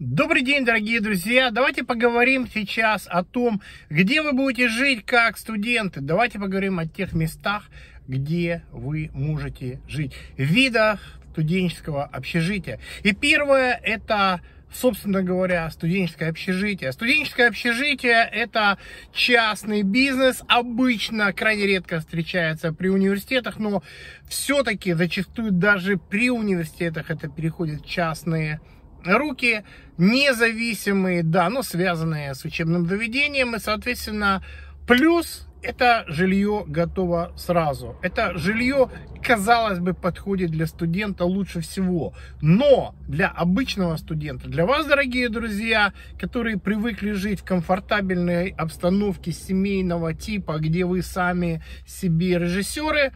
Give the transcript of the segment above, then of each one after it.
Добрый день, дорогие друзья! Давайте поговорим сейчас о том, где вы будете жить как студенты. Давайте поговорим о тех местах, где вы можете жить. Видах студенческого общежития. И первое это собственно говоря, студенческое общежитие. Студенческое общежитие – это частный бизнес, обычно крайне редко встречается при университетах, но все-таки зачастую даже при университетах это переходит в частные руки независимые, да, но связанные с учебным заведением, и, соответственно, плюс это жилье готово сразу. Это жилье, казалось бы, подходит для студента лучше всего. Но для обычного студента, для вас, дорогие друзья, которые привыкли жить в комфортабельной обстановке семейного типа, где вы сами себе режиссеры,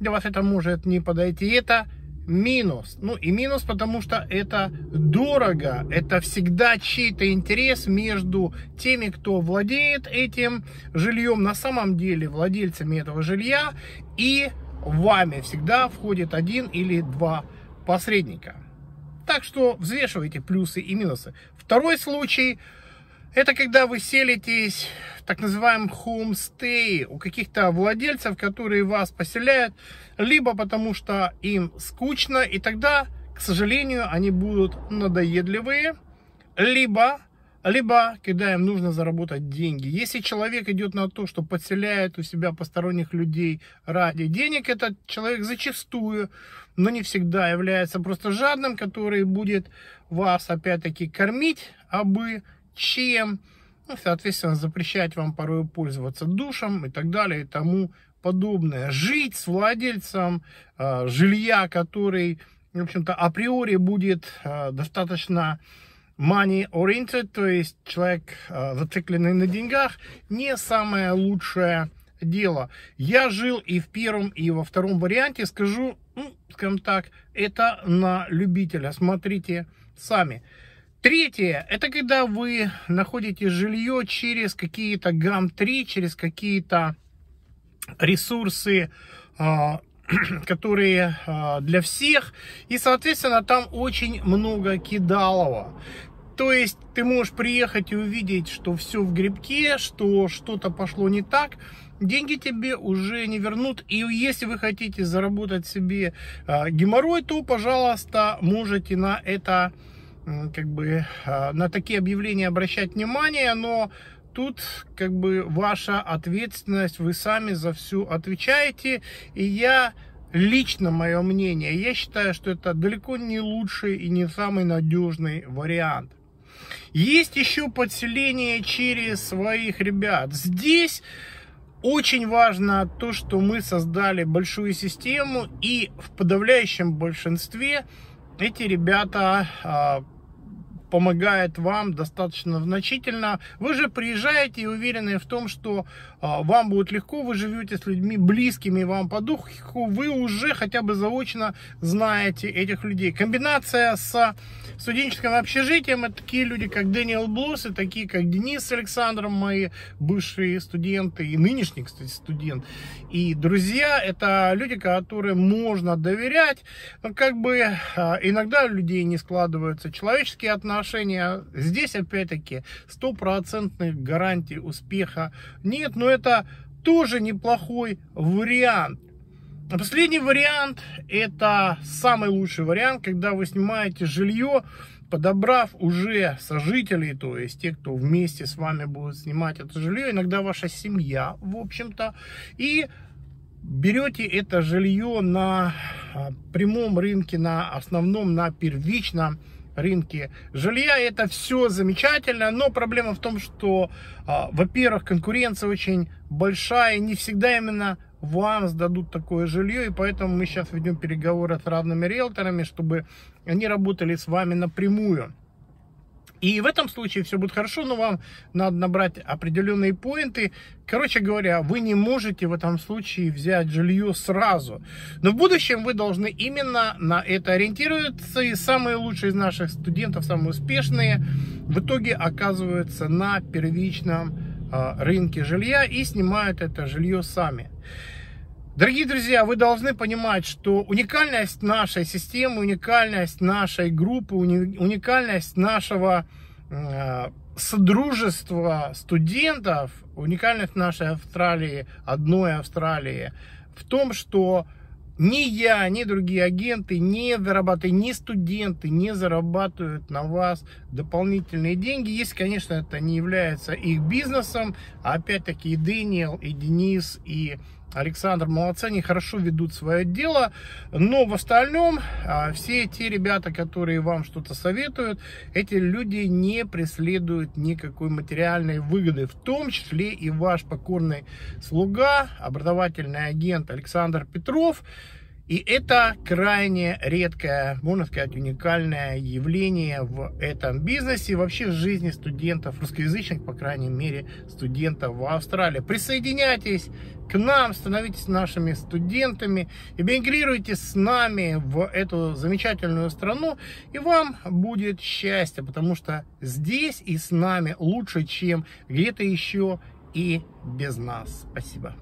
для вас это может не подойти. Это минус. Ну и минус, потому что это дорого. Это всегда чей-то интерес между теми, кто владеет этим жильем, на самом деле владельцами этого жилья, и вами всегда входит один или два посредника. Так что взвешивайте плюсы и минусы. Второй случай – это когда вы селитесь в так называемом homestay у каких-то владельцев, которые вас поселяют, либо потому что им скучно, и тогда, к сожалению, они будут надоедливые, либо либо когда им нужно заработать деньги. Если человек идет на то, что подселяет у себя посторонних людей ради денег, этот человек зачастую, но не всегда является просто жадным, который будет вас опять-таки кормить, а бы чем, ну, соответственно, запрещать вам порой пользоваться душем и так далее и тому подобное. Жить с владельцем э, жилья, который, в общем-то, априори будет э, достаточно money oriented, то есть человек, э, зацикленный на деньгах, не самое лучшее дело. Я жил и в первом, и во втором варианте, скажу, ну, скажем так, это на любителя. Смотрите сами. Третье, это когда вы находите жилье через какие-то гам-3, через какие-то ресурсы, а, которые а, для всех. И, соответственно, там очень много кидалова. То есть ты можешь приехать и увидеть, что все в грибке, что что-то пошло не так. Деньги тебе уже не вернут. И если вы хотите заработать себе а, геморрой, то, пожалуйста, можете на это как бы а, на такие объявления обращать внимание, но тут как бы ваша ответственность, вы сами за всю отвечаете, и я лично мое мнение, я считаю, что это далеко не лучший и не самый надежный вариант. Есть еще подселение через своих ребят. Здесь очень важно то, что мы создали большую систему, и в подавляющем большинстве эти ребята а, помогает вам достаточно значительно. Вы же приезжаете и уверены в том, что а, вам будет легко, вы живете с людьми близкими вам по духу, вы уже хотя бы заочно знаете этих людей. Комбинация с студенческим общежитием, это такие люди, как Дэниел Блус, и такие, как Денис с Александром, мои бывшие студенты, и нынешний, кстати, студент. И друзья, это люди, которым можно доверять, но как бы а, иногда у людей не складываются человеческие отношения, отношения. Здесь, опять-таки, стопроцентных гарантий успеха нет, но это тоже неплохой вариант. Последний вариант, это самый лучший вариант, когда вы снимаете жилье, подобрав уже сожителей, то есть те, кто вместе с вами будет снимать это жилье, иногда ваша семья, в общем-то, и берете это жилье на а, прямом рынке, на основном, на первичном рынке жилья. Это все замечательно, но проблема в том, что, а, во-первых, конкуренция очень большая, и не всегда именно вам сдадут такое жилье, и поэтому мы сейчас ведем переговоры с разными риэлторами, чтобы они работали с вами напрямую. И в этом случае все будет хорошо, но вам надо набрать определенные поинты. Короче говоря, вы не можете в этом случае взять жилье сразу. Но в будущем вы должны именно на это ориентироваться. И самые лучшие из наших студентов, самые успешные, в итоге оказываются на первичном а, рынке жилья и снимают это жилье сами. Дорогие друзья, вы должны понимать, что уникальность нашей системы, уникальность нашей группы, уникальность нашего э, содружества студентов, уникальность нашей Австралии, одной Австралии, в том, что ни я, ни другие агенты не зарабатывают, ни студенты не зарабатывают на вас дополнительные деньги, если, конечно, это не является их бизнесом. А опять-таки и Дэниел, и Денис, и Александр молодцы, они хорошо ведут свое дело, но в остальном а, все те ребята, которые вам что-то советуют, эти люди не преследуют никакой материальной выгоды, в том числе и ваш покорный слуга, образовательный агент Александр Петров, и это крайне редкое, можно сказать, уникальное явление в этом бизнесе, вообще в жизни студентов, русскоязычных, по крайней мере, студентов в Австралии. Присоединяйтесь к нам, становитесь нашими студентами, эмигрируйте с нами в эту замечательную страну, и вам будет счастье, потому что здесь и с нами лучше, чем где-то еще и без нас. Спасибо.